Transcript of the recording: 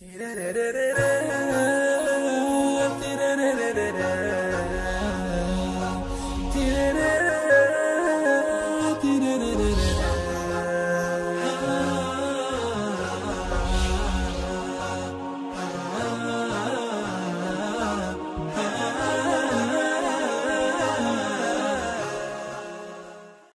Da-da-da-da-da